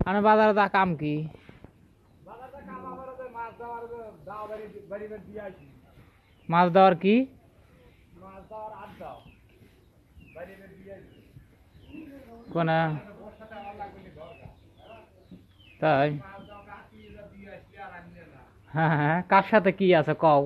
আর বাজারে দা কাম কি? মাছ দেওয়ার কি? মাছ তাই? হ্যাঁ, হ্যাঁ হ্যাঁ কার সাথে কি আছে কও?